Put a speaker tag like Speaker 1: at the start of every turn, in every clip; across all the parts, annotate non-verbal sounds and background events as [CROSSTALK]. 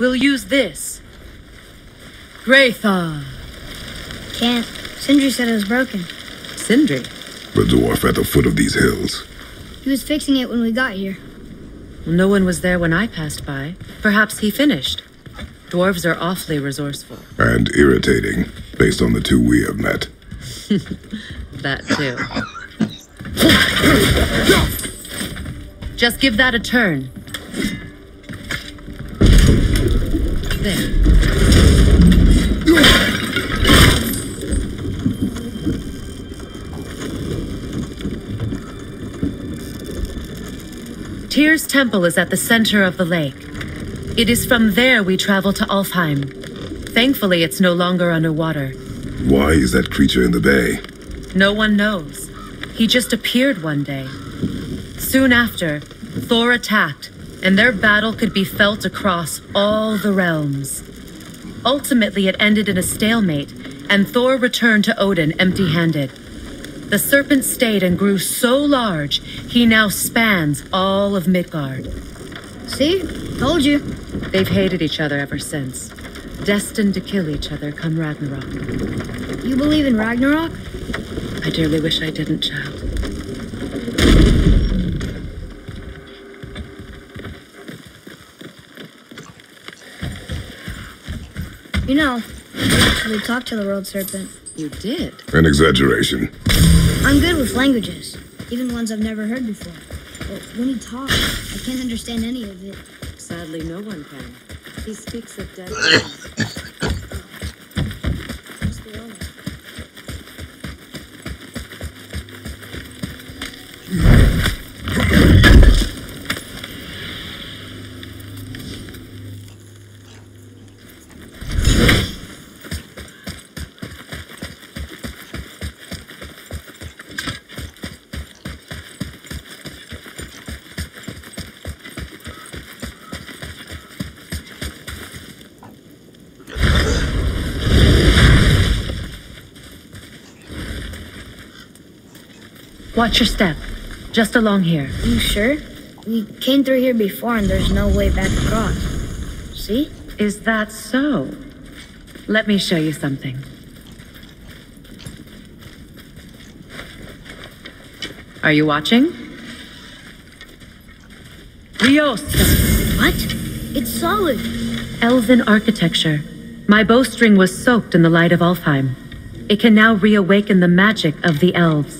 Speaker 1: We'll use this. Graythaw.
Speaker 2: Can't. Sindri said it was broken.
Speaker 1: Sindri?
Speaker 3: The dwarf at the foot of these hills.
Speaker 2: He was fixing it when we got here.
Speaker 1: No one was there when I passed by. Perhaps he finished. Dwarves are awfully resourceful.
Speaker 3: And irritating, based on the two we have met. [LAUGHS]
Speaker 1: that too. Just give that a turn. There. Tyr's temple is at the center of the lake. It is from there we travel to Alfheim. Thankfully, it's no longer underwater.
Speaker 3: Why is that creature in the bay?
Speaker 1: No one knows. He just appeared one day. Soon after, Thor attacked, and their battle could be felt across all the realms. Ultimately, it ended in a stalemate, and Thor returned to Odin empty handed. The serpent stayed and grew so large, he now spans all of Midgard.
Speaker 2: See? Told you.
Speaker 1: They've hated each other ever since. Destined to kill each other come Ragnarok.
Speaker 2: You believe in Ragnarok?
Speaker 1: I dearly wish I didn't, child.
Speaker 2: You know, I actually talked to the world serpent.
Speaker 1: You did?
Speaker 3: An exaggeration.
Speaker 2: I'm good with languages, even ones I've never heard before. But when he talks, I can't understand any of it.
Speaker 1: Sadly, no one can. He speaks of dead [LAUGHS] Watch your step. Just along here.
Speaker 2: You sure? We came through here before and there's no way back across. See?
Speaker 1: Is that so? Let me show you something. Are you watching? Riosta.
Speaker 2: What? It's solid.
Speaker 1: Elven architecture. My bowstring was soaked in the light of Alfheim. It can now reawaken the magic of the elves.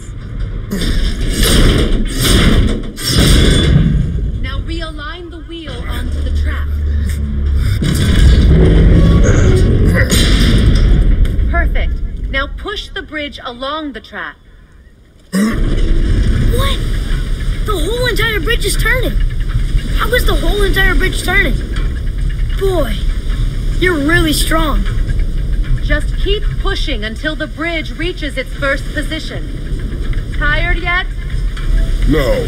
Speaker 1: Now realign the wheel onto the track. Perfect. Now push the bridge along the track.
Speaker 2: What? The whole entire bridge is turning. How is the whole entire bridge turning? Boy, You're really strong.
Speaker 1: Just keep pushing until the bridge reaches its first position. Tired yet?
Speaker 3: No.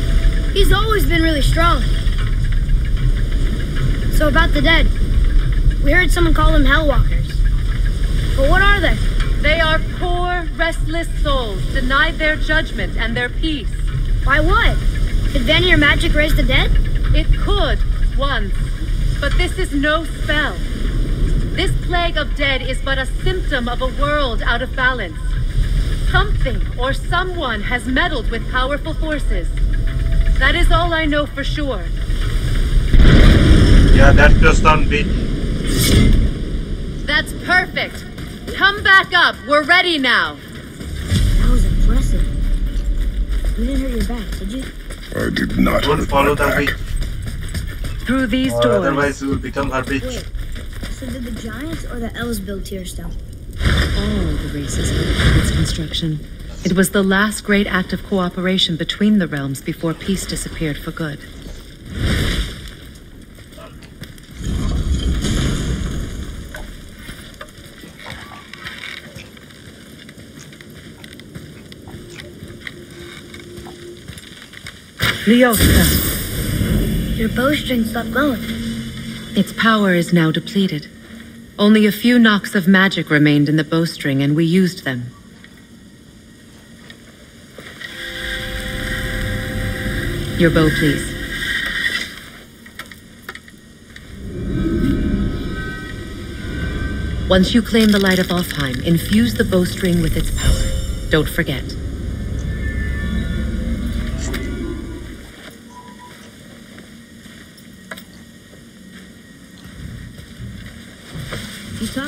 Speaker 2: He's always been really strong. So about the dead. We heard someone call them Hellwalkers. But what are they?
Speaker 1: They are poor, restless souls, denied their judgment and their peace.
Speaker 2: Why what? Did Vanir magic raise the dead?
Speaker 1: It could, once. But this is no spell. This plague of dead is but a symptom of a world out of balance. Something or someone has meddled with powerful forces. That is all I know for sure.
Speaker 4: Yeah, that's just on beach.
Speaker 1: That's perfect. Come back up. We're ready now.
Speaker 2: That was impressive. You didn't hurt your back, did you?
Speaker 3: I did not
Speaker 4: Don't
Speaker 3: hurt
Speaker 4: follow
Speaker 3: my
Speaker 4: the
Speaker 3: back.
Speaker 1: Through these
Speaker 4: or
Speaker 1: doors.
Speaker 4: otherwise you will become her bitch.
Speaker 2: Wait. So did the giants or the elves build Tearstone?
Speaker 1: All the races helped with its construction. It was the last great act of cooperation between the realms before peace disappeared for good. Lyoska,
Speaker 2: Your bowstring stopped glowing.
Speaker 1: its power is now depleted. Only a few knocks of magic remained in the bowstring, and we used them. Your bow, please. Once you claim the light of Alfheim, infuse the bowstring with its power. Don't forget.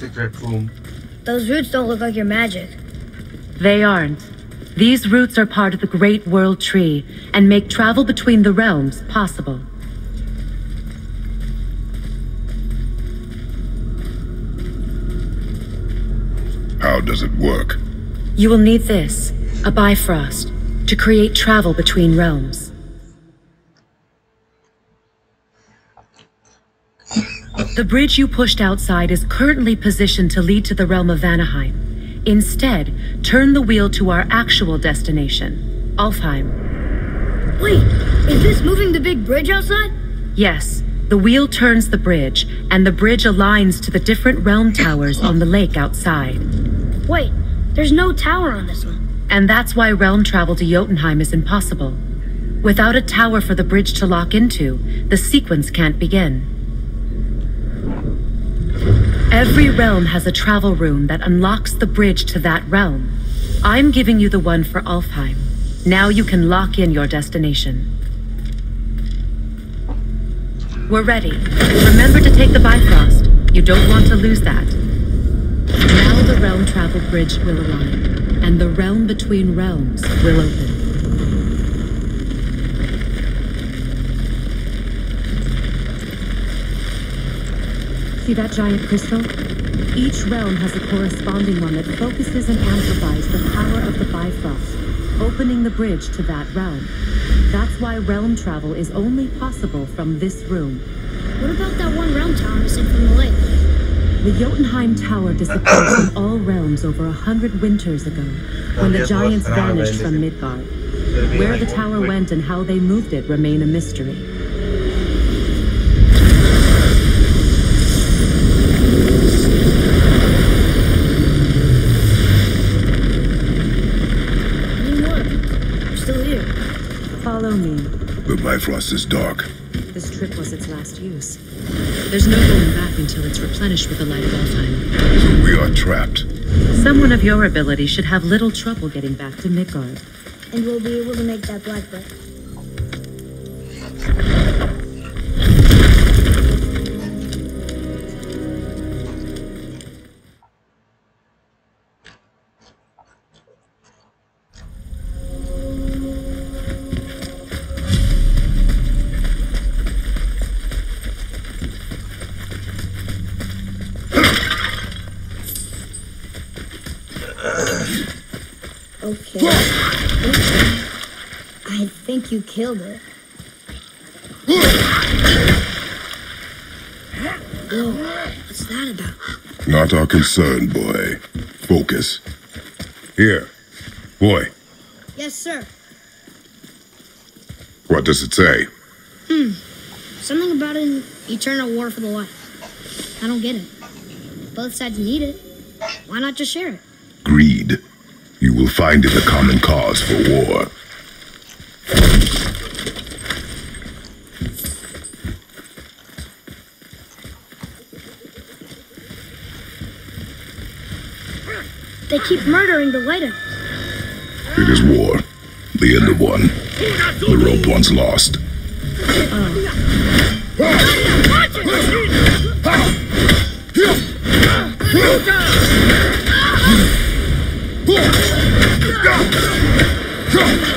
Speaker 4: Secret room.
Speaker 2: Those roots don't look like your magic.
Speaker 1: They aren't. These roots are part of the Great World Tree and make travel between the realms possible.
Speaker 3: How does it work?
Speaker 1: You will need this, a Bifrost, to create travel between realms. The bridge you pushed outside is currently positioned to lead to the realm of Vanaheim. Instead, turn the wheel to our actual destination, Alfheim.
Speaker 2: Wait, is this moving the big bridge outside?
Speaker 1: Yes, the wheel turns the bridge, and the bridge aligns to the different realm towers on the lake outside.
Speaker 2: Wait, there's no tower on this one.
Speaker 1: And that's why realm travel to Jotunheim is impossible. Without a tower for the bridge to lock into, the sequence can't begin. Every realm has a travel room that unlocks the bridge to that realm. I'm giving you the one for Alfheim. Now you can lock in your destination. We're ready. Remember to take the Bifrost. You don't want to lose that. Now the realm travel bridge will align, and the realm between realms will open. See that giant crystal? Each realm has a corresponding one that focuses and amplifies the power of the Bifrost, opening the bridge to that realm. That's why realm travel is only possible from this room.
Speaker 2: What about that one realm tower missing from the lake?
Speaker 1: The Jotunheim Tower disappeared from all realms over a hundred winters ago, when the giants vanished from? Midgard. Where the tower went and how they moved it remain a mystery.
Speaker 2: Any more? We're still here.
Speaker 1: Follow me.
Speaker 3: The Bifrost is dark.
Speaker 1: This trip was its last use. There's no going back until it's replenished with the light of Alfheim.
Speaker 3: So we are trapped.
Speaker 1: Someone of your ability should have little trouble getting back to Midgard.
Speaker 2: And we'll be able to make that black bread. Killed it. Whoa, what's that about?
Speaker 3: Not our concern, boy. Focus. Here. Boy,
Speaker 2: Yes, sir.
Speaker 3: what does it say? Hmm.
Speaker 2: Something about an eternal war for the life. I don't get it. Both sides need it. Why not just share it?
Speaker 3: Greed. You will find it a common cause for war.
Speaker 2: They keep murdering the lighthouse.
Speaker 3: It is war. The end of one. The robed one's lost.
Speaker 2: Oh. अरे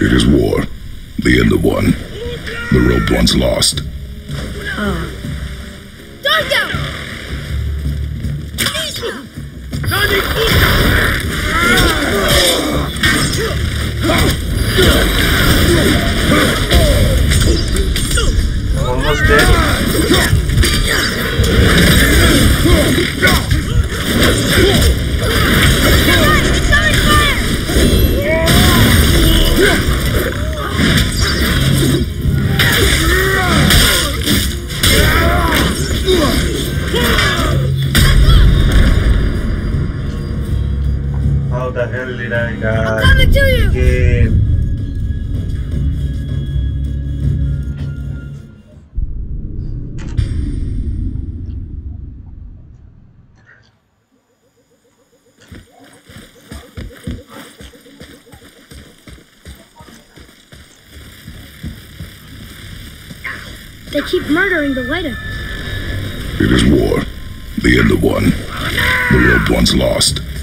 Speaker 3: It is war. The end of one. The robed one's lost.
Speaker 2: Down!
Speaker 4: Almost dead. did I die?
Speaker 2: I'm coming to you!
Speaker 4: Again.
Speaker 2: They keep murdering the waiter.
Speaker 3: It is war. The end of one. The loved ones lost.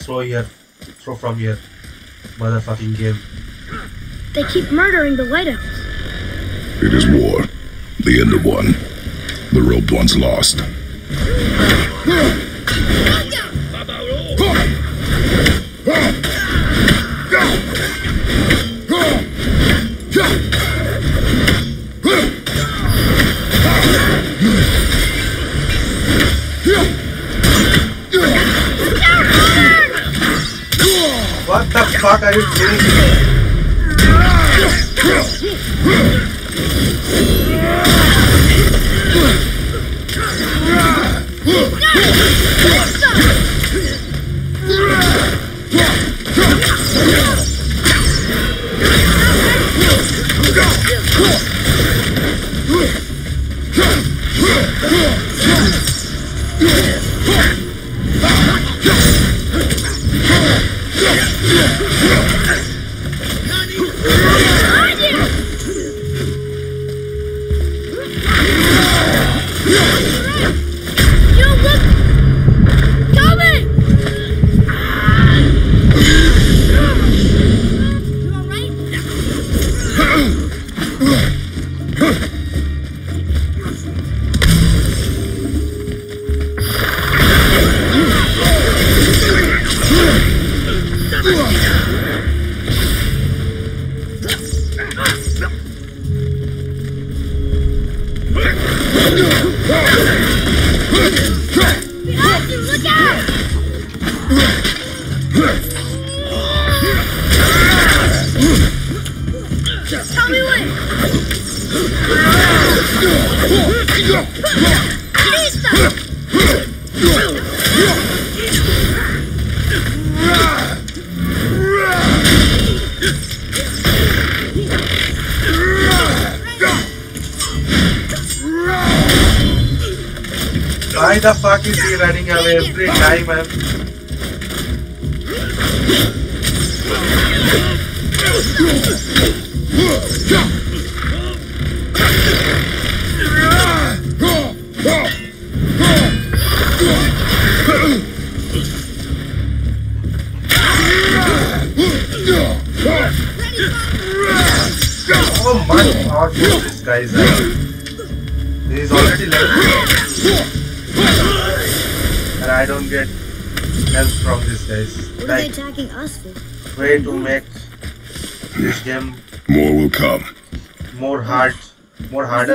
Speaker 4: throw here, throw from here. Motherfucking game.
Speaker 2: They keep murdering the lighthouse.
Speaker 3: It is war. The end of one. The robed one's lost.
Speaker 4: What the fuck are you doing?
Speaker 2: You
Speaker 4: Yeah! [LAUGHS]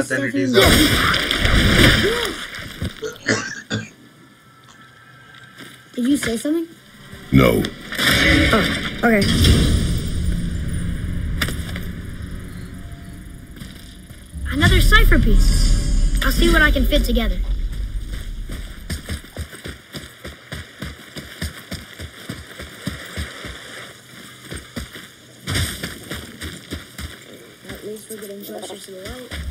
Speaker 4: than it is. already.
Speaker 2: Did you say something?
Speaker 3: No.
Speaker 2: Oh, okay. Another cipher piece. I'll see what I can fit together. At least we're getting closer to the light.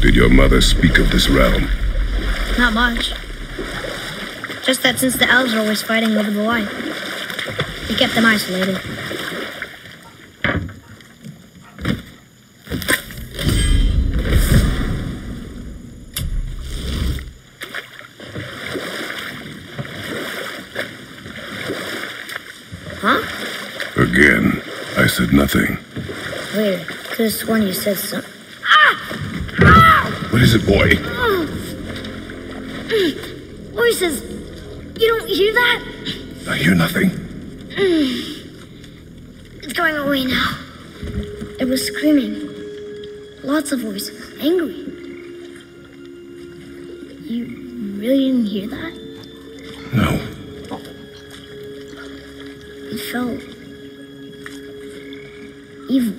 Speaker 3: Did your mother speak of this realm?
Speaker 2: Not much. Just that since the elves are always fighting over the light, we kept them isolated. Huh?
Speaker 3: Again, I said nothing.
Speaker 2: Weird. Could have sworn you said something.
Speaker 3: What is it, boy? Oh. [CLEARS THROAT]
Speaker 2: Voices. You don't hear that?
Speaker 3: I hear nothing. Hmm.
Speaker 2: It's going away now. It was screaming. Lots of voices. Angry. You really didn't hear that?
Speaker 3: No.
Speaker 2: It felt evil.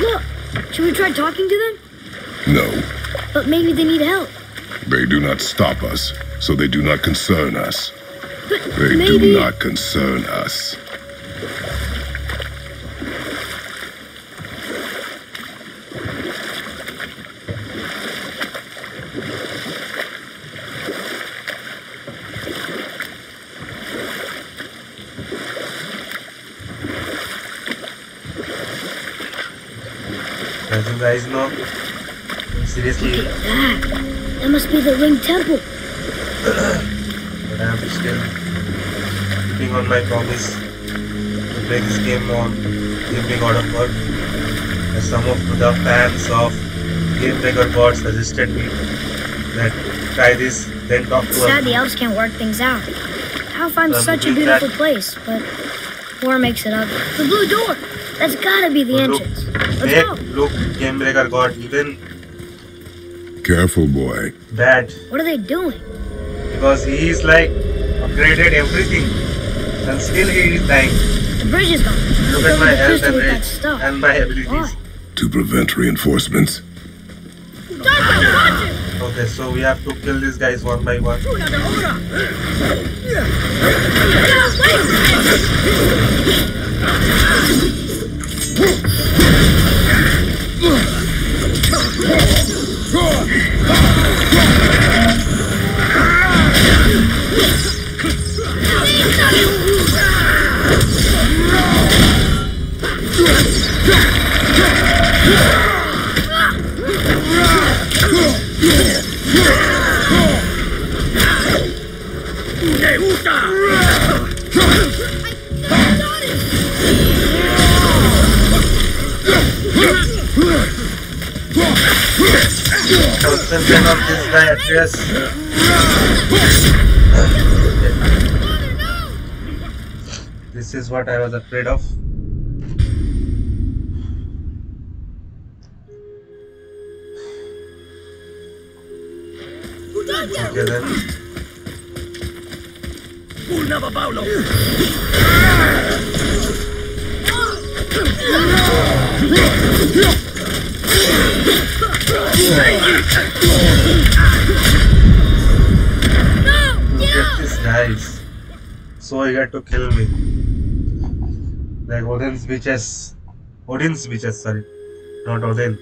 Speaker 2: Look, should we try talking to them?
Speaker 3: No.
Speaker 2: But maybe they need help.
Speaker 3: They do not stop us, so they do not concern us.
Speaker 2: But
Speaker 3: They
Speaker 2: maybe
Speaker 3: do not concern us.
Speaker 4: As you guys know, seriously,
Speaker 2: that. That must be the ring temple.
Speaker 4: but I'm still keeping on my promise to play this game on Give Me God of War. As some of the fans of Game Breaker God suggested me that try this, then talk to
Speaker 2: Sad
Speaker 4: us.
Speaker 2: the elves can't work things out. Alfheim's
Speaker 4: Um,
Speaker 2: such a beautiful
Speaker 4: that-
Speaker 2: place, but war makes it ugly. The blue door! That's gotta be the
Speaker 4: look,
Speaker 2: entrance. Let's
Speaker 4: Hey,
Speaker 2: go.
Speaker 4: look, Game Breaker God, even
Speaker 3: Careful, boy.
Speaker 4: bad
Speaker 2: What are they doing?
Speaker 4: because he is like upgraded everything and still he is dying.
Speaker 2: The bridge is gone.
Speaker 4: Look at my
Speaker 2: the
Speaker 4: health
Speaker 2: crystal
Speaker 4: and,
Speaker 2: with that
Speaker 4: rate
Speaker 2: stuff.
Speaker 4: and my abilities.
Speaker 2: Why?
Speaker 3: To prevent reinforcements.
Speaker 4: Okay, so we have to kill these guys one by one. Yes! Concentrate on this guy, Atreus. This is what I was afraid of. Okay then. Look at So eager to kill me. Like Odin's bitches. Odin's bitches, sorry. Not Odin.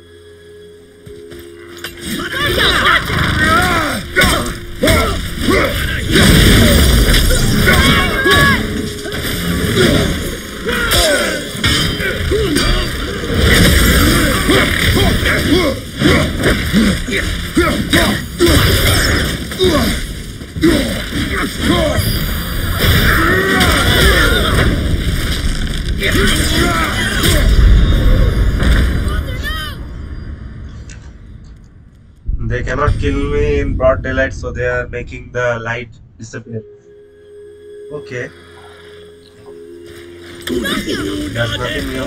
Speaker 4: They cannot kill me in broad daylight, so they are making the light disappear. Okay. That's nothing new.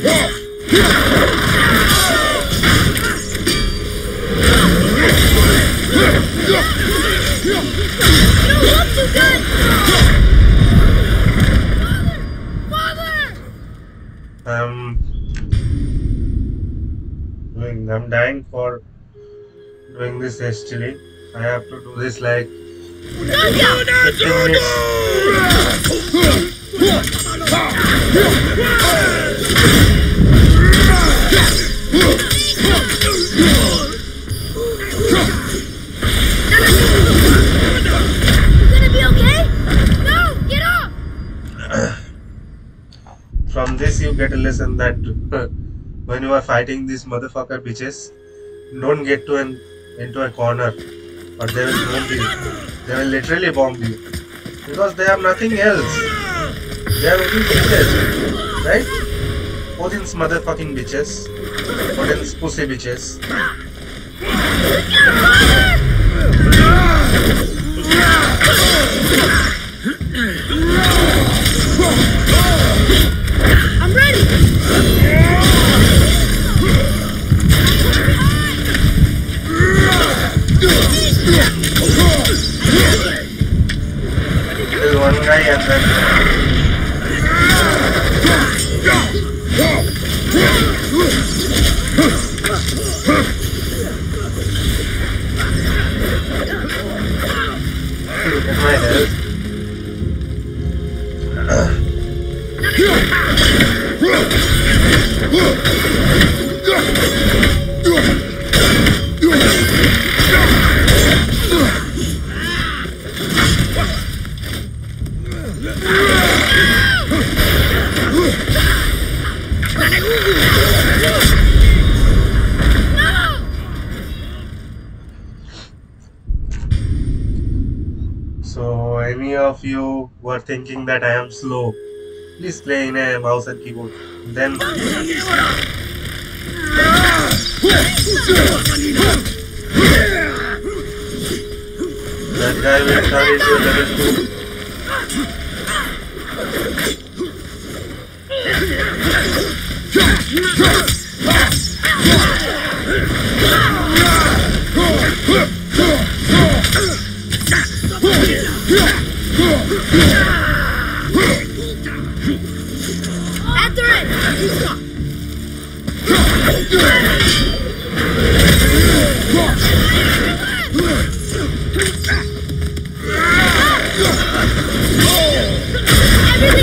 Speaker 4: I'm doing, I'm dying for doing this hastily. I have to do this like 15 minutes.
Speaker 2: You gonna be okay? No, get up!
Speaker 4: From this you get a lesson that [LAUGHS] when you are fighting these motherfucker bitches, don't get to an into a corner, or they will bomb you. They will literally bomb you because they have nothing else. They are only bitches, right? Odin's motherfucking bitches. Odin's pussy bitches.
Speaker 2: I'm ready!
Speaker 4: There's of you who are thinking that I am slow, please play in a mouse and keyboard. Then, that guy will turn into a level 2.
Speaker 2: After it! Everything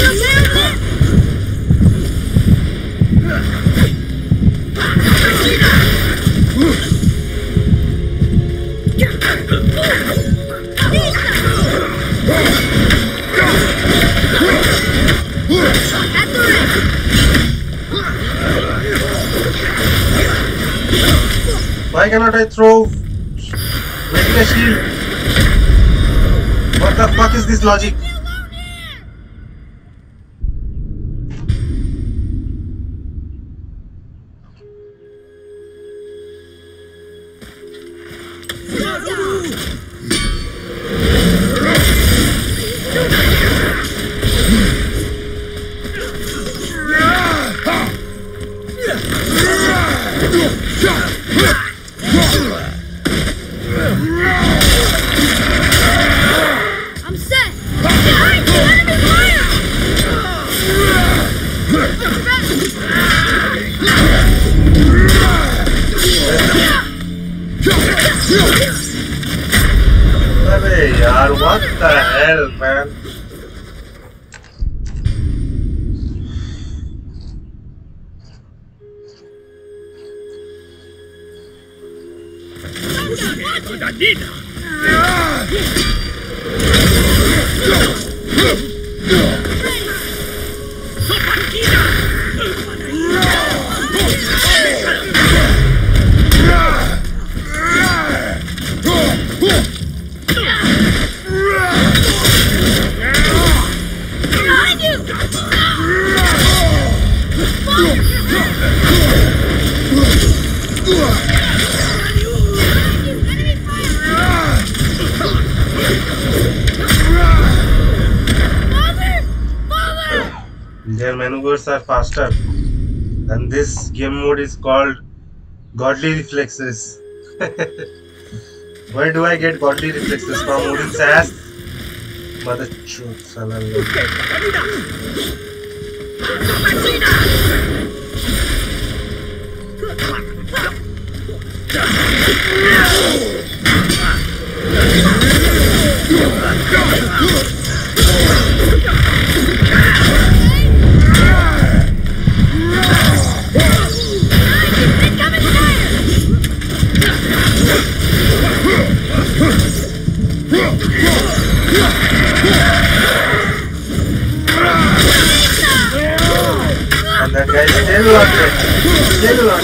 Speaker 2: okay?
Speaker 4: Why cannot I throw a shield? What the fuck is this logic?
Speaker 2: Behind
Speaker 4: maneuvers are faster. And this game mode is called godly reflexes. [LAUGHS] Where do I get godly reflexes from Odin's ass mother truth son that guys, still dead. Still not.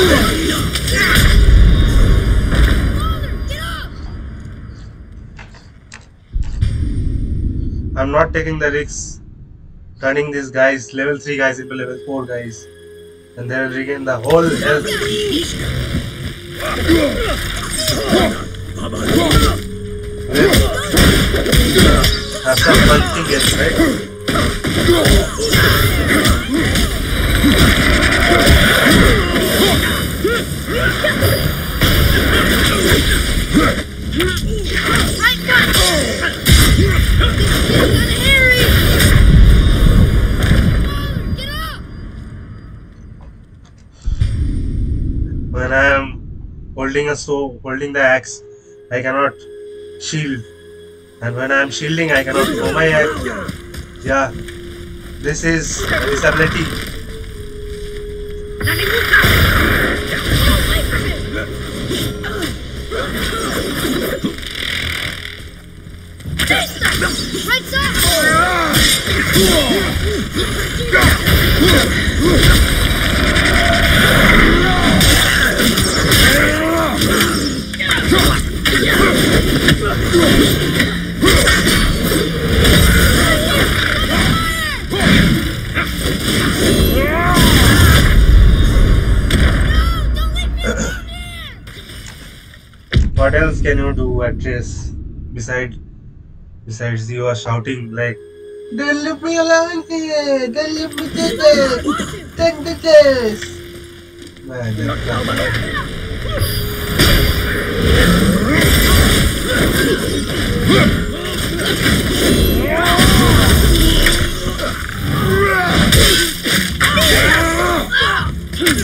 Speaker 4: I'm not taking the risk turning these guys, level 3 guys into level 4 guys. And they will regain the whole health. Have some punching games, right? When I am holding a sword, holding the axe, I cannot shield. And when I am shielding, I cannot throw my axe. Yeah, this is disability.
Speaker 5: Right
Speaker 4: What else can you do, Atreus? Besides, besides you are shouting like, "Don't leave me alone here! Don't leave me to this! Take the this!" Man, that's not- Before,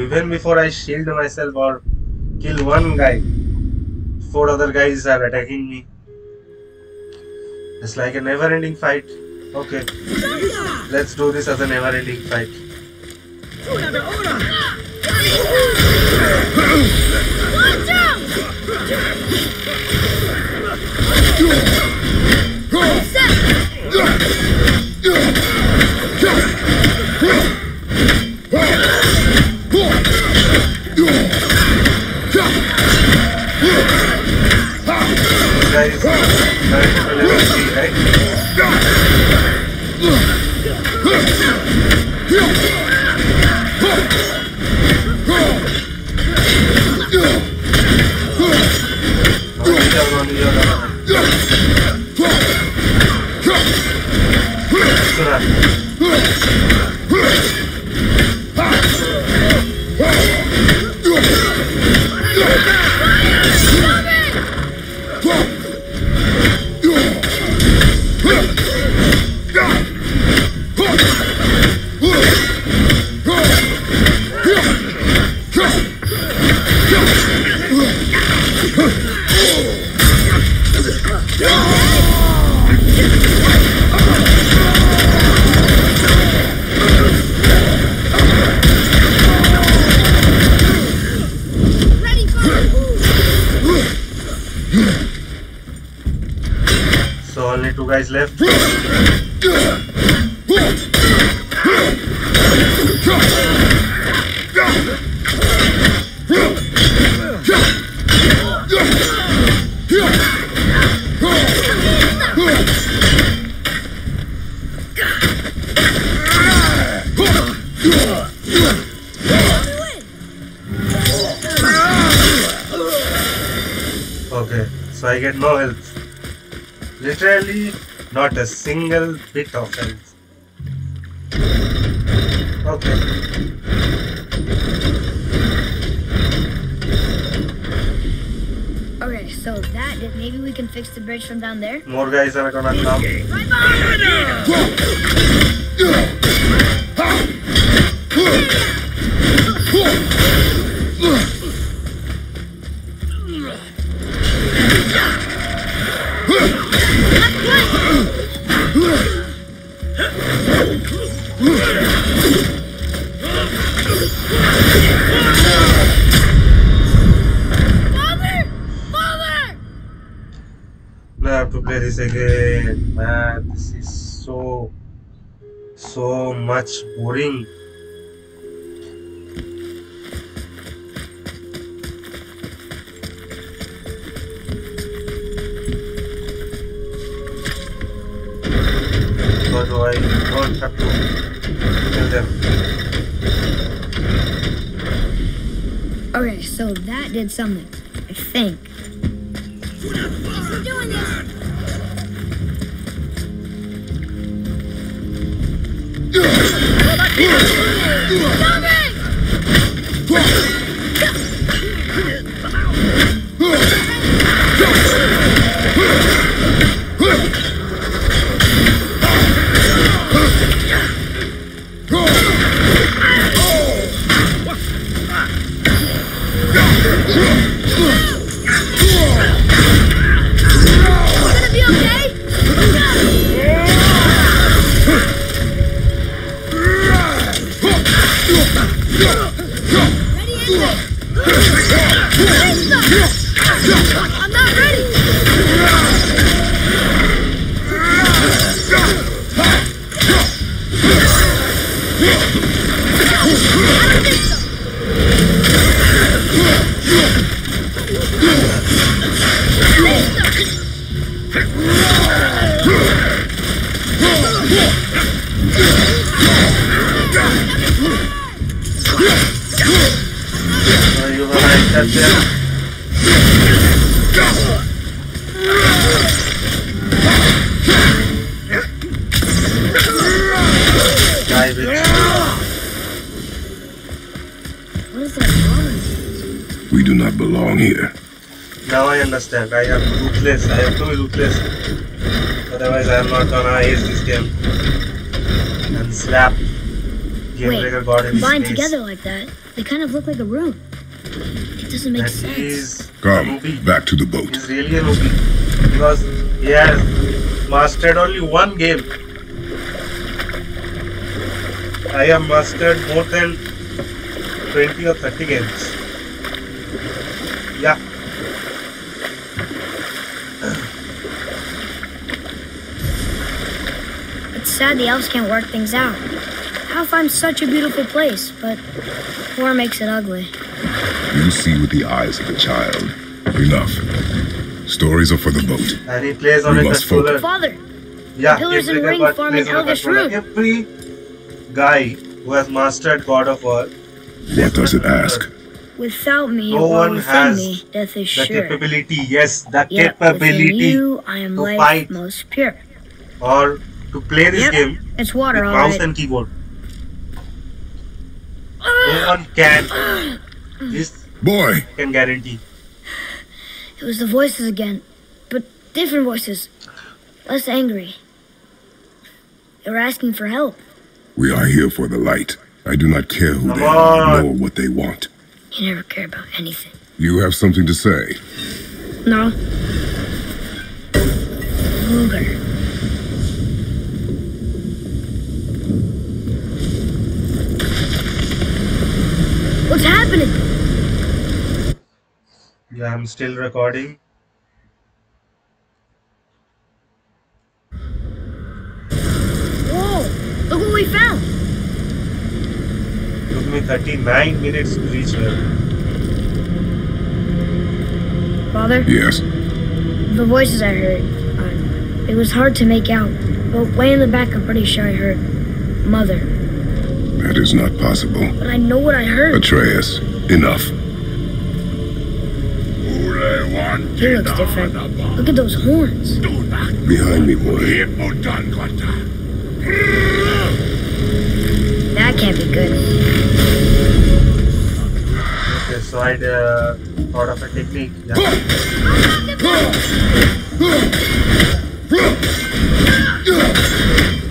Speaker 4: even before I shield myself or kill one guy, four other guys are attacking me. It's like a never-ending fight. Okay, let's do this as a never-ending fight.
Speaker 5: Out!
Speaker 4: This guy So only two guys left. Okay, so I get no health. Literally, not a single bit of health. Okay,
Speaker 2: Okay, so that did maybe we can fix the bridge from down there.
Speaker 4: more guys are gonna come. Much boring.
Speaker 2: Okay, so that did something.
Speaker 4: Ruthless. I have to be ruthless. Otherwise, I am not gonna ace this game. And slap Game
Speaker 2: Wait,
Speaker 4: Breaker God in
Speaker 2: combined
Speaker 4: face.
Speaker 2: together like that, they kind of look like a room. It doesn't make
Speaker 4: That
Speaker 2: sense.
Speaker 4: is
Speaker 3: Come, back to the boat.
Speaker 4: He's really an OP. Because he has mastered only one game. I have mastered more than 20 or 30 games. Yeah.
Speaker 2: It's sad the elves can't work things out. Alfheim's such a beautiful place, but war makes it ugly.
Speaker 3: You see with the eyes of a child. Enough. Stories are for the boat.
Speaker 4: And he plays on
Speaker 3: We
Speaker 4: a
Speaker 3: must
Speaker 4: controller.
Speaker 2: Father,
Speaker 4: Yeah,
Speaker 2: Pillars
Speaker 4: Game
Speaker 2: and
Speaker 4: Breaker
Speaker 2: Ring form
Speaker 4: plays
Speaker 2: an elvish
Speaker 4: controller.
Speaker 2: room.
Speaker 4: Every guy who has mastered God of War
Speaker 3: What does it ask?
Speaker 2: without me
Speaker 4: No
Speaker 2: or
Speaker 4: one
Speaker 2: within
Speaker 4: has
Speaker 2: me, death is
Speaker 4: the
Speaker 2: sure.
Speaker 4: capability, yes, the
Speaker 2: Yet within
Speaker 4: capability
Speaker 2: you, I am
Speaker 4: to
Speaker 2: life
Speaker 4: fight.
Speaker 2: most pure.
Speaker 4: or to play this
Speaker 2: Yep,
Speaker 4: game
Speaker 2: It's water,
Speaker 4: with mouse
Speaker 2: right.
Speaker 4: and keyboard. Ah. No one can. Ah. This
Speaker 3: Boy,
Speaker 4: can guarantee.
Speaker 2: It was the voices again, but different voices, less angry. They were asking for help.
Speaker 3: we are here for the light. I do not care who
Speaker 4: Come
Speaker 3: they are
Speaker 4: on.
Speaker 3: nor what they want.
Speaker 2: You never care about anything.
Speaker 3: You have something to say.
Speaker 2: No. Luger. What's happening?
Speaker 4: Yeah, I'm still recording.
Speaker 2: Whoa! Look what we found!
Speaker 4: Took me 39 minutes to reach here.
Speaker 2: Father,
Speaker 3: Yes.
Speaker 2: the voices I heard, uh, it was hard to make out, but way in the back, I'm pretty sure I heard Mother.
Speaker 3: That is not possible.
Speaker 2: But I know what I heard.
Speaker 3: Atreus, enough.
Speaker 2: He looks different. Look at those horns.
Speaker 3: Behind me, boy.
Speaker 2: That can't be good.
Speaker 4: Okay, so I uh, thought of a technique. Yeah.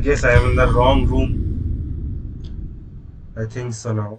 Speaker 4: I guess I am in the wrong room. I think so now.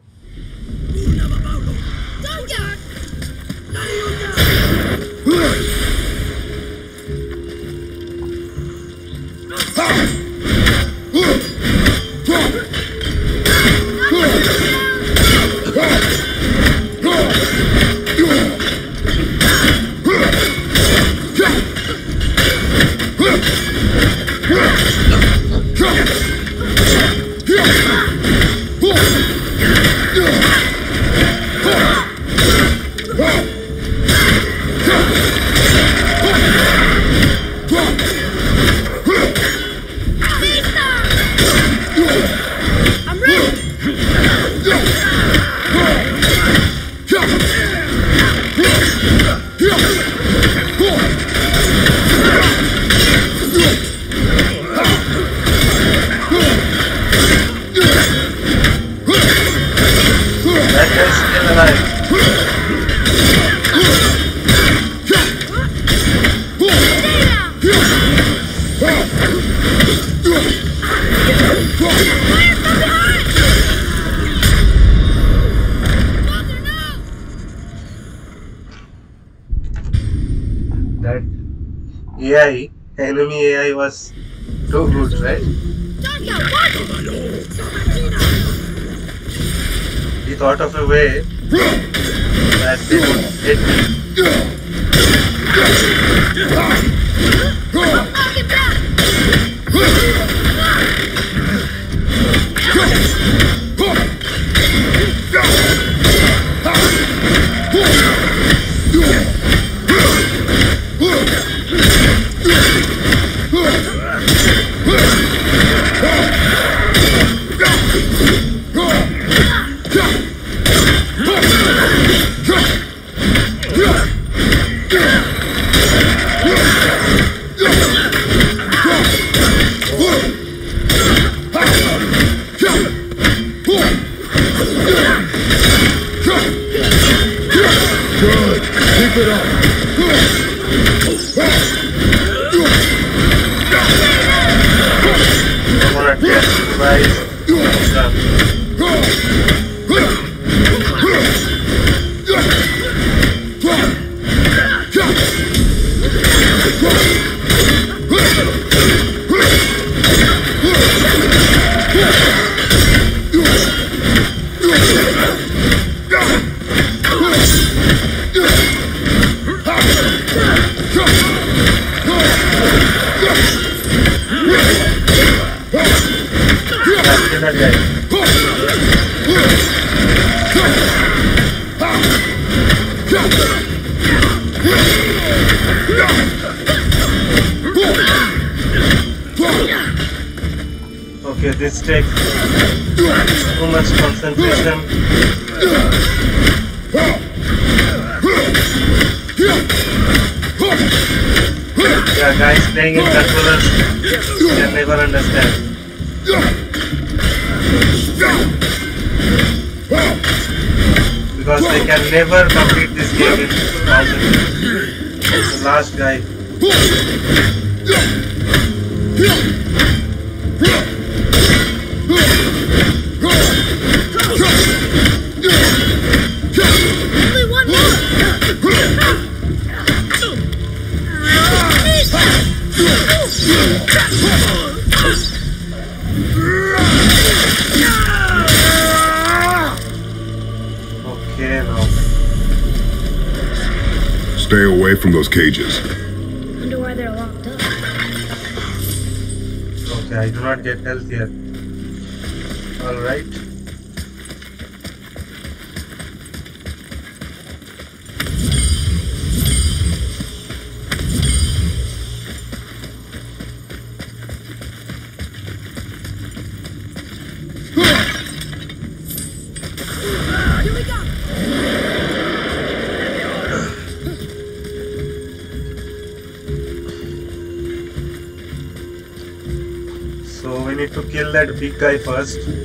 Speaker 4: Never. First.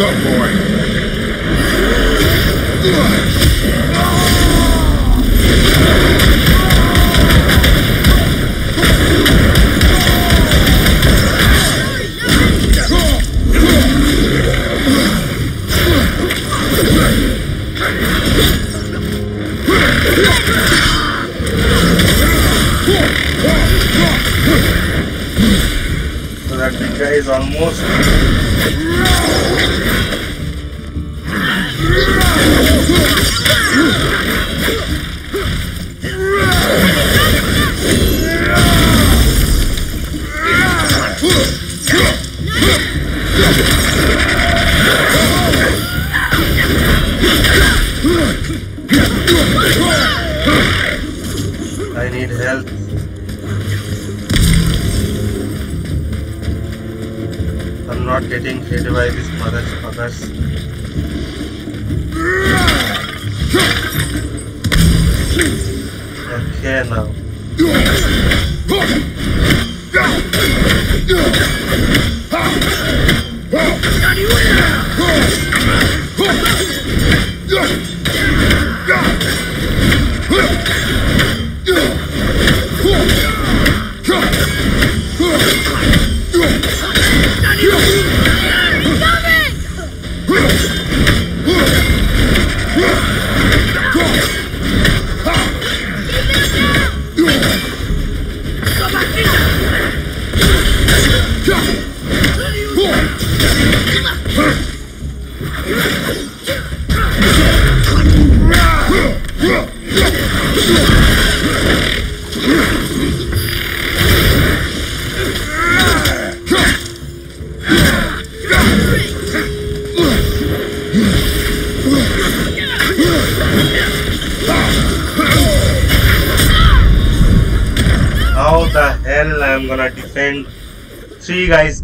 Speaker 3: Up, boy.
Speaker 4: Oh, that's... Oh, that's... Okay, now. Yeah! [LAUGHS] Yeah!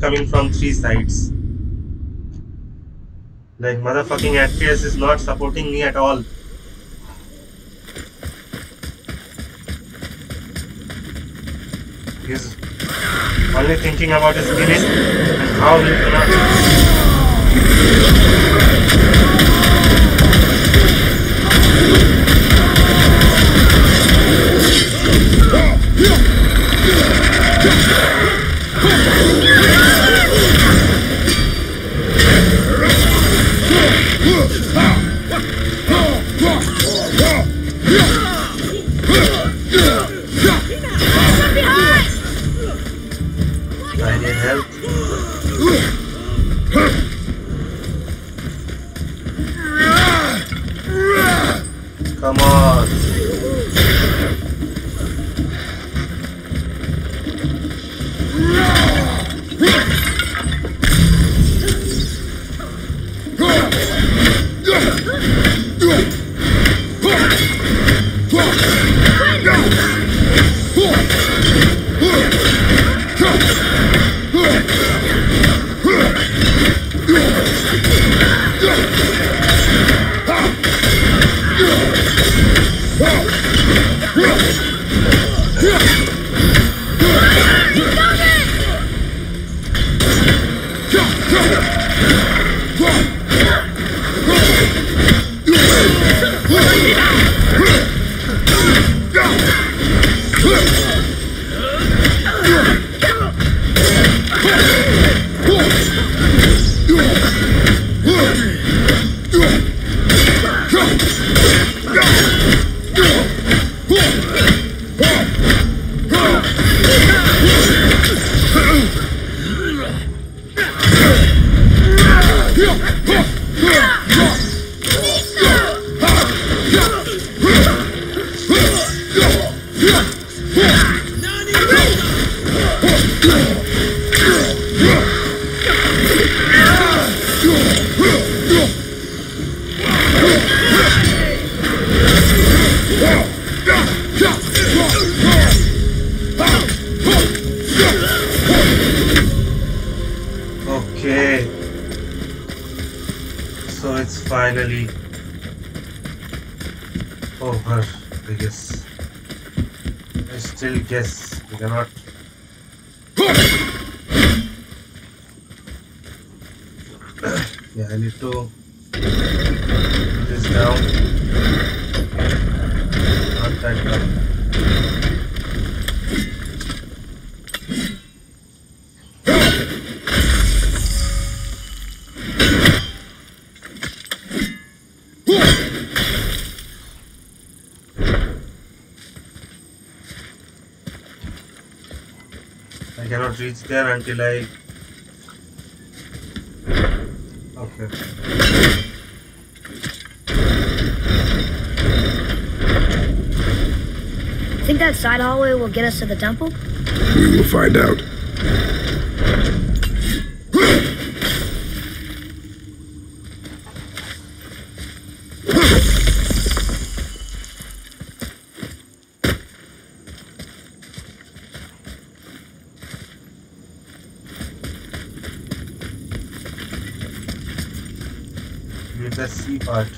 Speaker 4: Coming from three sides. Like motherfucking Atreus is not supporting me at all. He's only thinking about his village and how he's gonna I yeah! Until I. Okay.
Speaker 2: Think that side hallway will get us to the temple?
Speaker 3: We will find out.
Speaker 4: With the C part.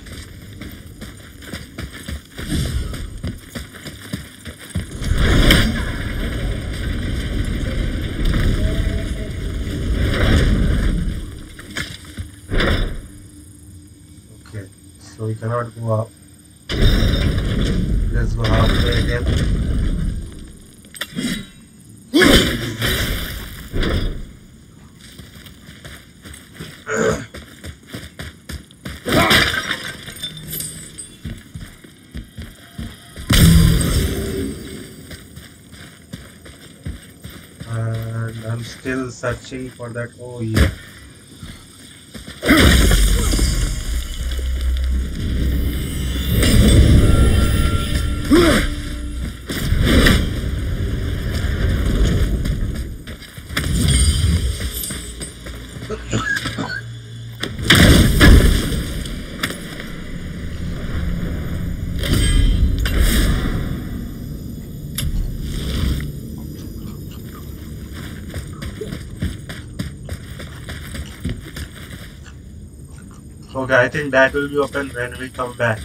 Speaker 4: Okay, so we cannot go up. Let's go halfway again. And I'm still searching for that. Oh, yeah. I think that will be open when we come back.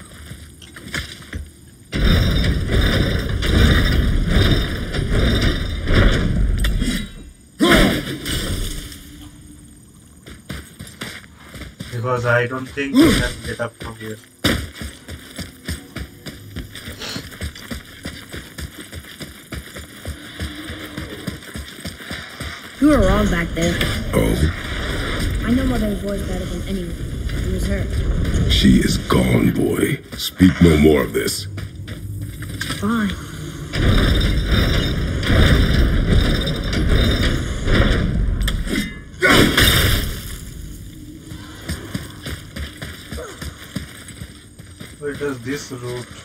Speaker 4: Because I don't think we can get up from here.
Speaker 2: You were wrong back there.
Speaker 3: Oh,
Speaker 2: I know Mother's voice better than anyone. It was her.
Speaker 3: she is gone, boy. Speak no more of this.
Speaker 2: Fine.
Speaker 4: Where does this route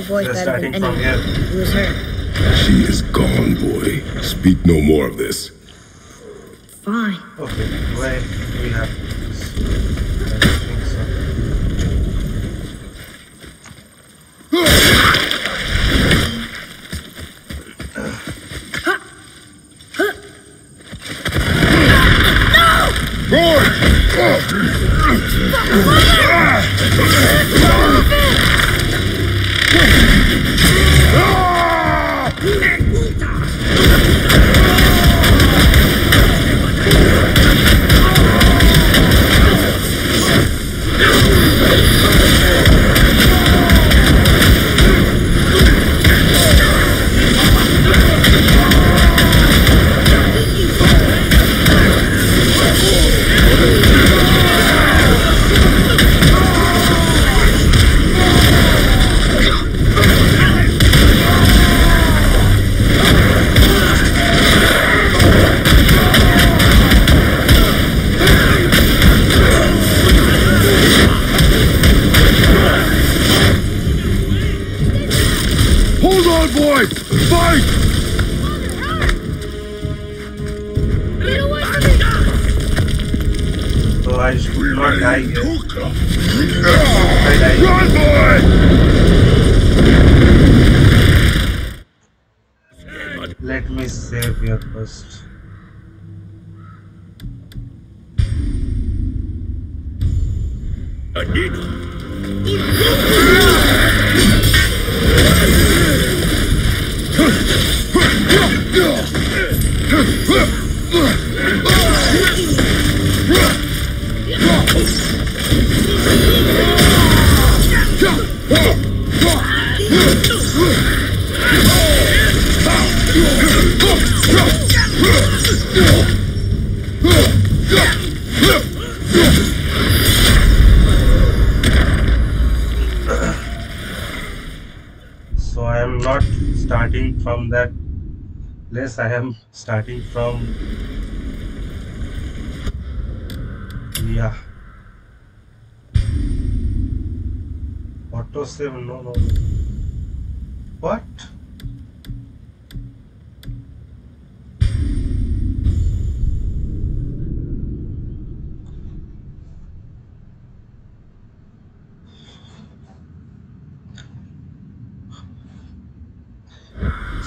Speaker 4: I
Speaker 2: voice
Speaker 4: We're
Speaker 2: better
Speaker 4: starting
Speaker 2: than
Speaker 4: from
Speaker 2: anyone. It was her.
Speaker 3: she is gone, boy. Speak no more of this.
Speaker 4: I should not die here.
Speaker 3: Run,
Speaker 4: If I die,
Speaker 3: boy!
Speaker 4: let me save here first. Place. I am starting from yeah. Auto save no. no. What?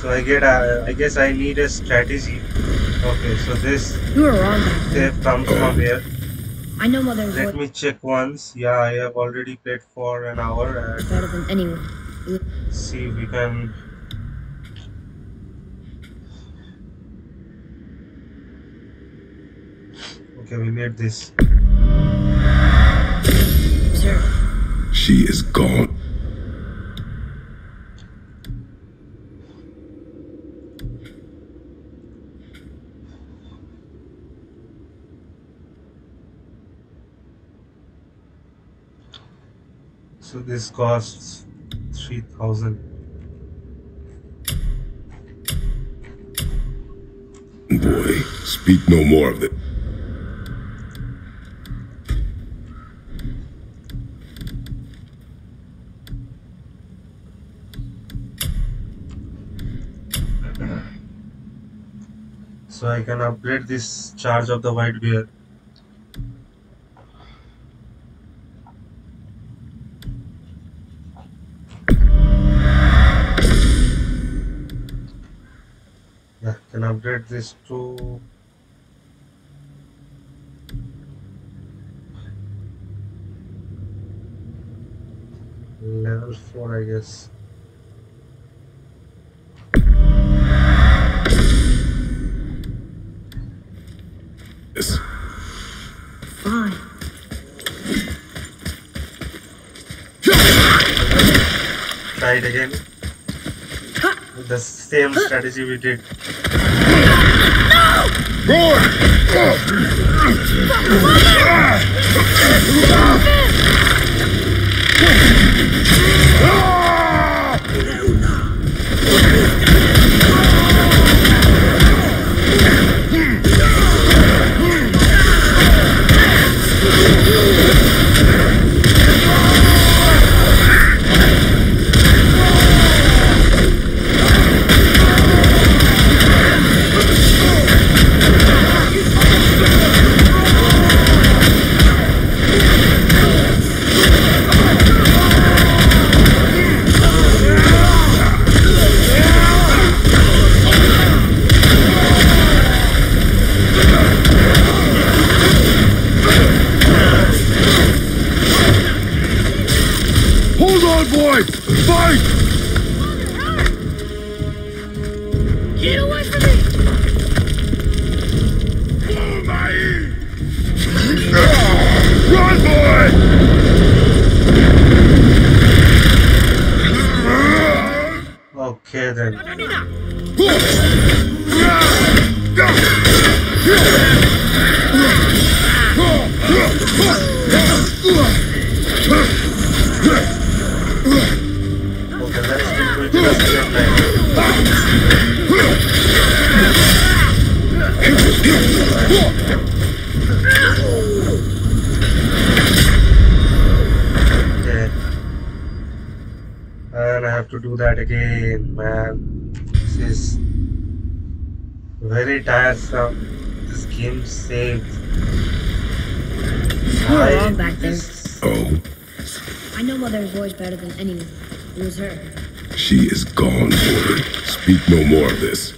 Speaker 4: So I get uh, I guess I need a strategy. Okay, so this
Speaker 2: You were wrong. back then.
Speaker 4: save comes from here.
Speaker 2: I know mother.
Speaker 4: Let
Speaker 2: voice
Speaker 4: me check once. Yeah, I have already played for an hour and
Speaker 2: better than anyone.
Speaker 4: see if we can Okay, we made this.
Speaker 2: Sir,
Speaker 3: She is gone.
Speaker 4: So this costs 3000.
Speaker 3: Boy, speak no more of it.
Speaker 4: So I can upgrade this charge of the white bear. Yeah, can upgrade this to level 4 I guess.
Speaker 3: Yes.
Speaker 2: fine.
Speaker 4: Try it again. The same strategy we did.
Speaker 3: Hold
Speaker 4: tiresome. This game saves.
Speaker 2: You were
Speaker 4: I-
Speaker 2: wrong back there.
Speaker 4: this-
Speaker 3: Oh,
Speaker 2: I know Mother's voice better than anyone. It was her.
Speaker 3: Oh, she is gone, Porter. Speak no more of this.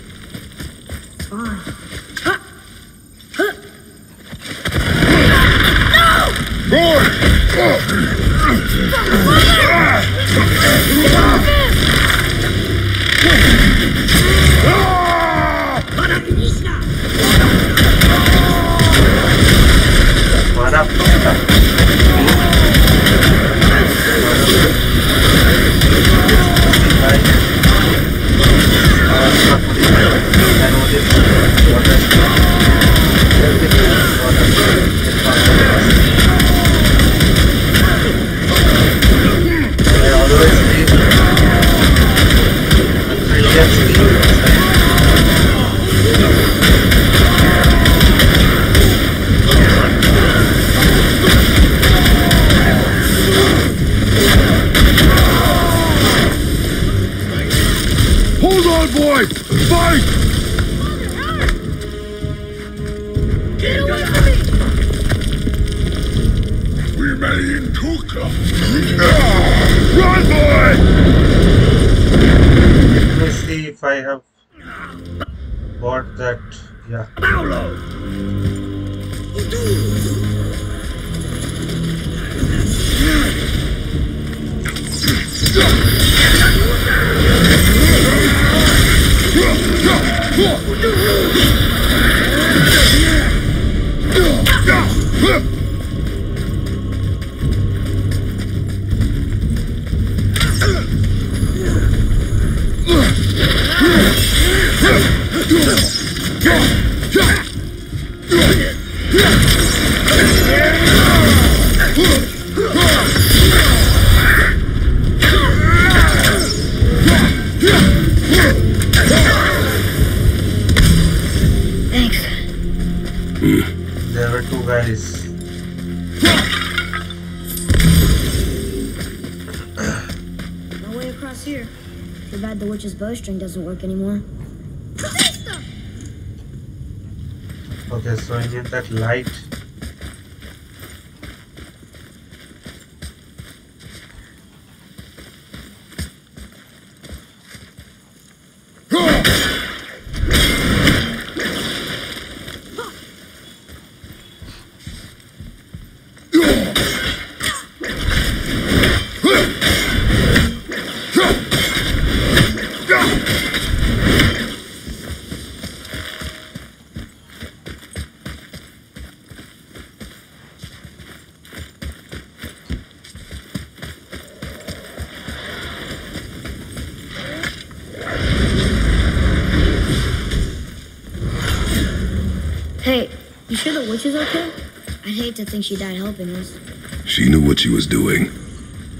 Speaker 2: I'd to think she died helping us.
Speaker 3: She knew what she was doing.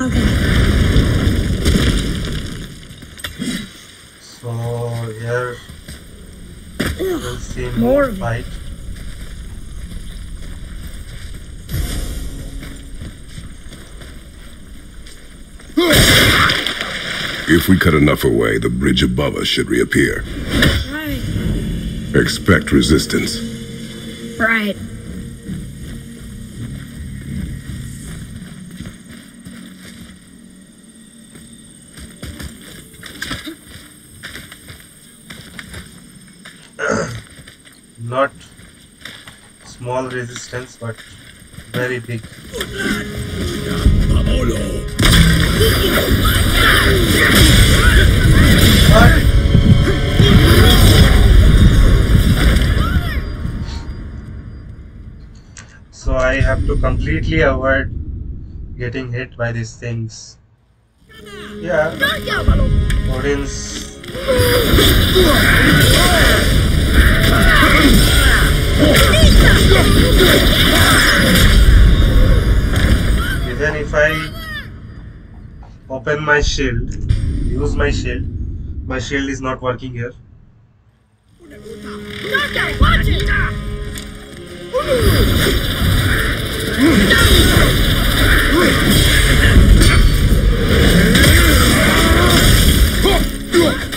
Speaker 2: Okay.
Speaker 4: So here we'll see
Speaker 2: more
Speaker 4: more
Speaker 2: of it.
Speaker 4: fight.
Speaker 3: If we cut enough away, the bridge above us should reappear.
Speaker 2: Right.
Speaker 3: Expect resistance.
Speaker 2: Right.
Speaker 4: Not small resistance, but very big. So I have to completely avoid getting hit by these things. Yeah, Odin's Even if I open my shield, use my shield, my shield is not working here.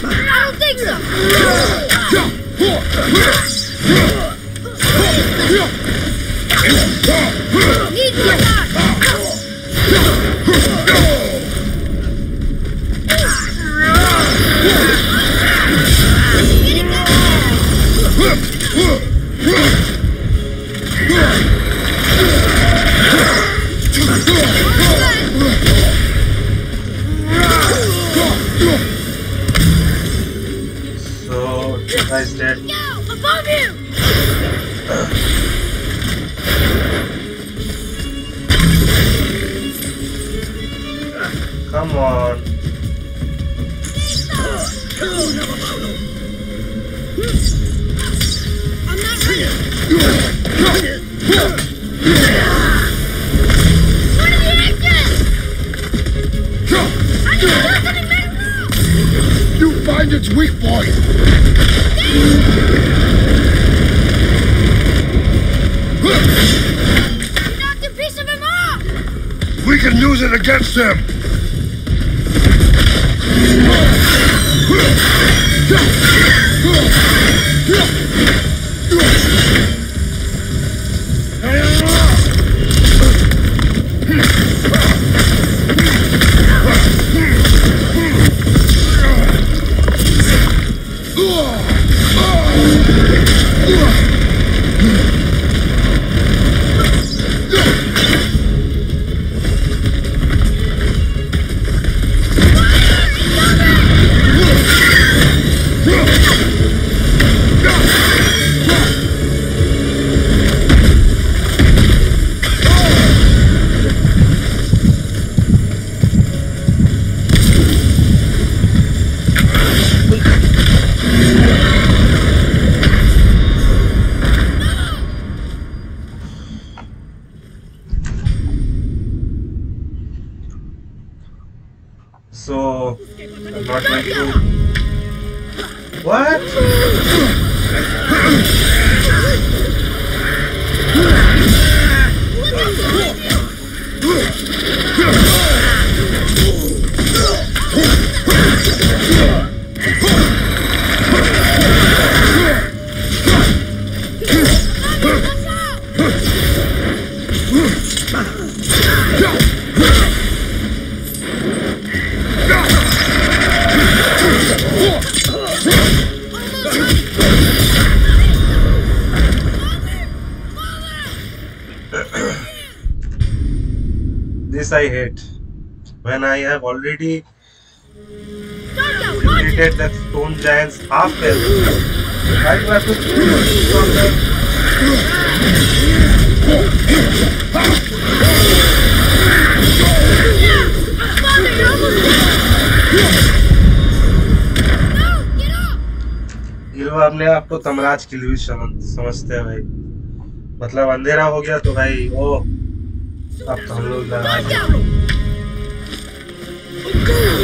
Speaker 5: I don't think so!
Speaker 2: Need
Speaker 4: guy's dead.
Speaker 2: Now, above you.
Speaker 4: Come on.
Speaker 2: I'm not ready. One of the exits. I can do something better.
Speaker 5: You find its weak point. We can use it against them.
Speaker 4: Already. Defeated that stone giant's half health. Why do I have to
Speaker 2: up.
Speaker 4: ये लोग अपने आप को तमराज की समझ समझते हैं भाई मतलब अंधेरा हो गया तो भाई ओ अब तो हम लोग Yeah!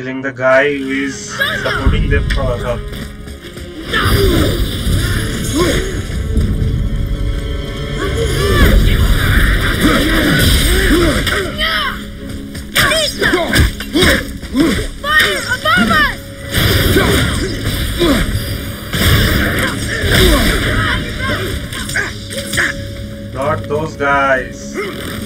Speaker 4: Killing the guy who is supporting them for help. Not those guys.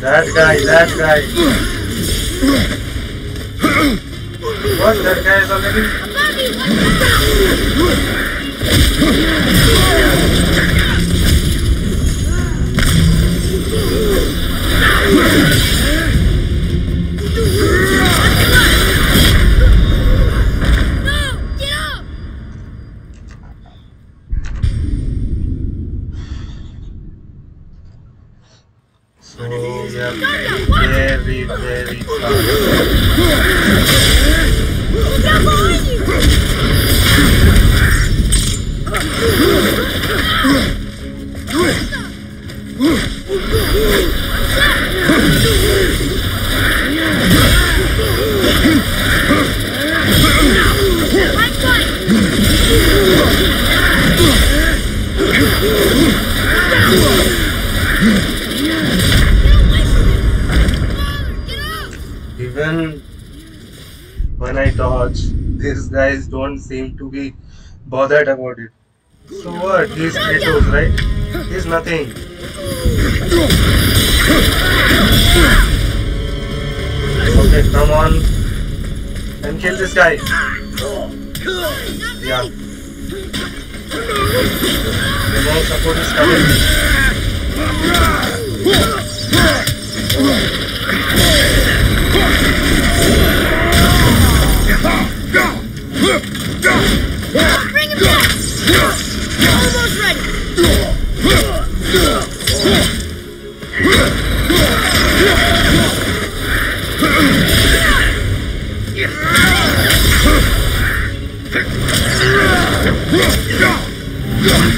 Speaker 4: That guy, that guy. What? That guy is already. seem to be bothered about it. So what? He's Kratos, right? He's nothing. Okay, come on. And kill this guy. Yeah. The more support is coming. Go!
Speaker 2: Bring him back! Almost ready! Yeah!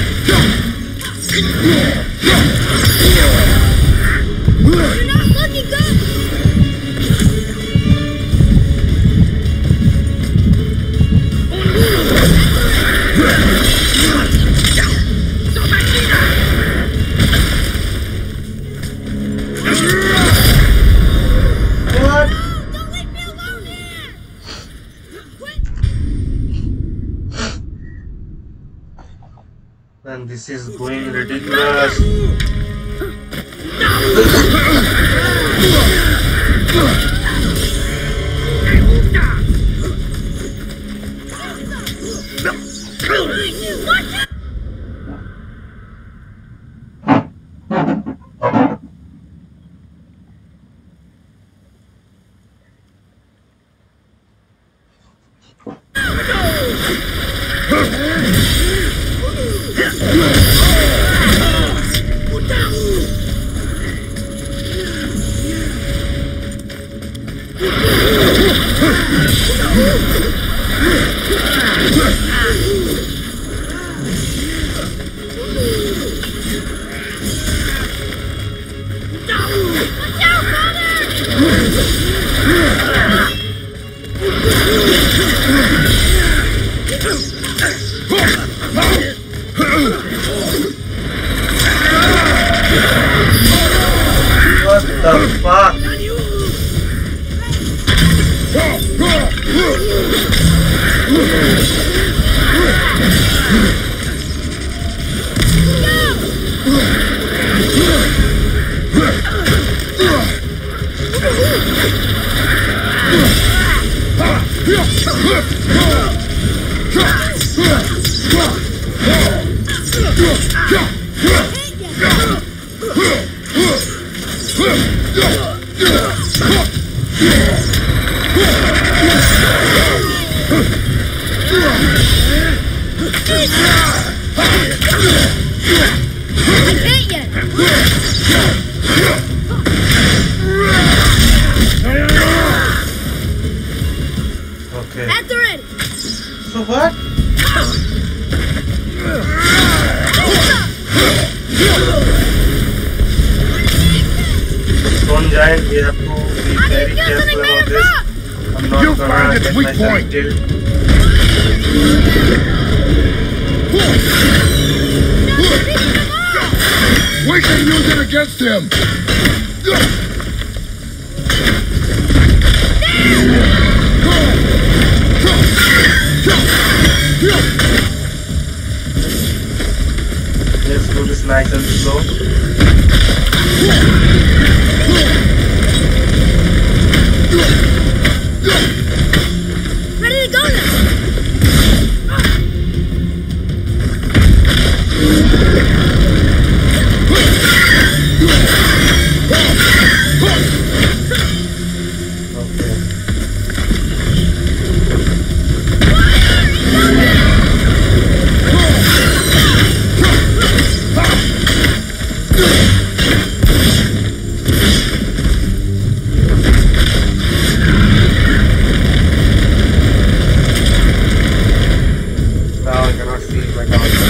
Speaker 2: right now.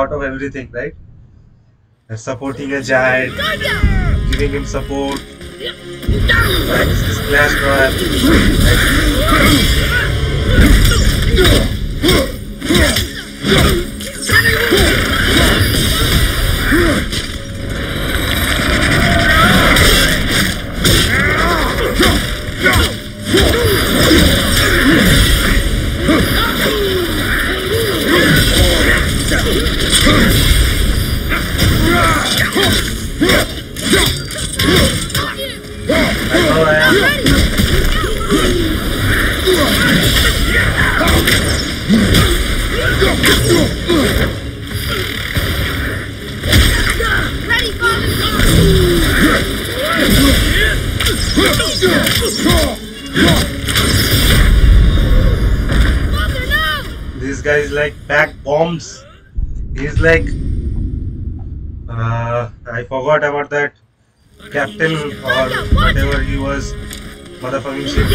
Speaker 4: Thought of everything, right? Supporting a giant, giving him support. This Clash Royale. Forgot about that captain or whatever he was motherfucking shit.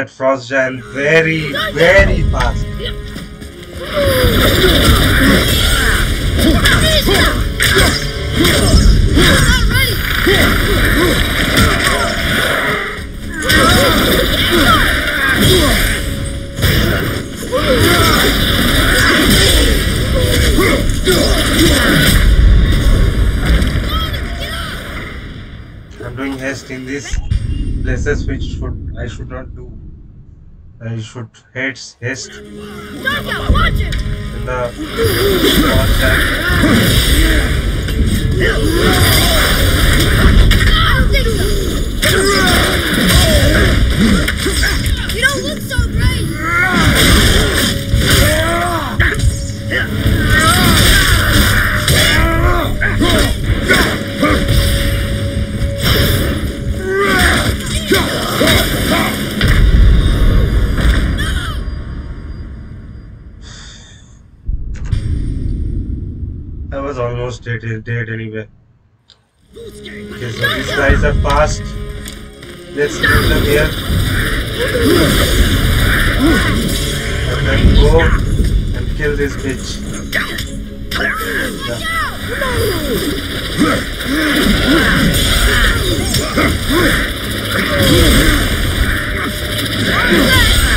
Speaker 4: That frost giant very, very fast. I'm doing haste in these places which should I should not do. I should haste haste in
Speaker 5: watch him!
Speaker 4: the frost giant.
Speaker 5: I don't think so!
Speaker 4: Almost dead, dead anyway. Okay, so these guys are fast. Let's kill them here. And then go and kill this bitch. Yeah.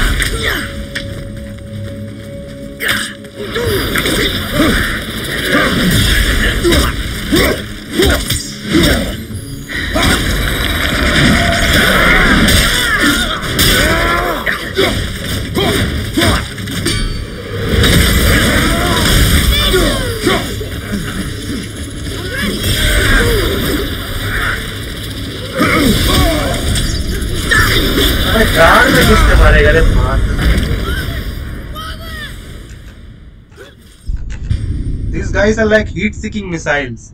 Speaker 4: These guys are like heat-seeking missiles.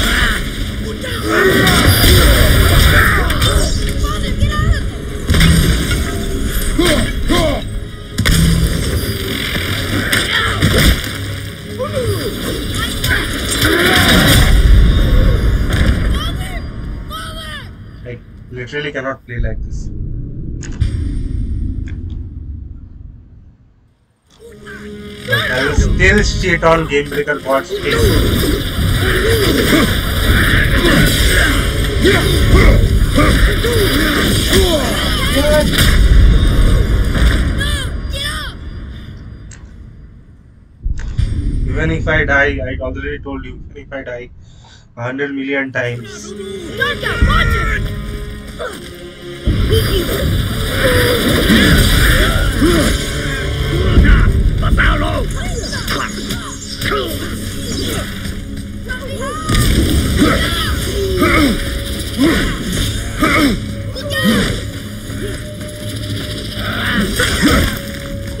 Speaker 4: literally cannot play like this. But I will still shit on Game Breaker case. Even if I die, I already told you, even if I die a hundred million times,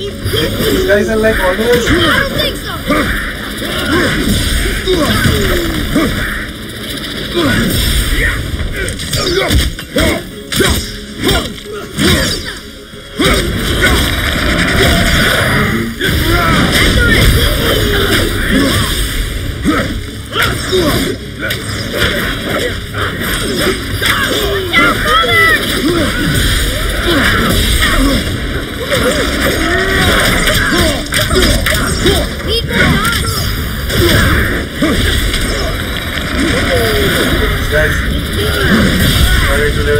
Speaker 4: these guys are like always
Speaker 2: I don't think so. Need more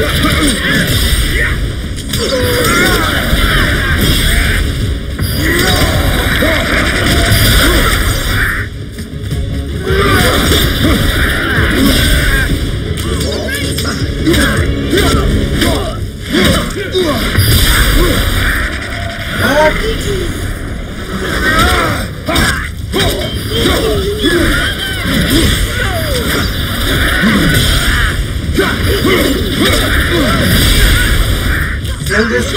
Speaker 2: time.
Speaker 4: these guys. Sorry to live. Kill this.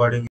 Speaker 4: Recording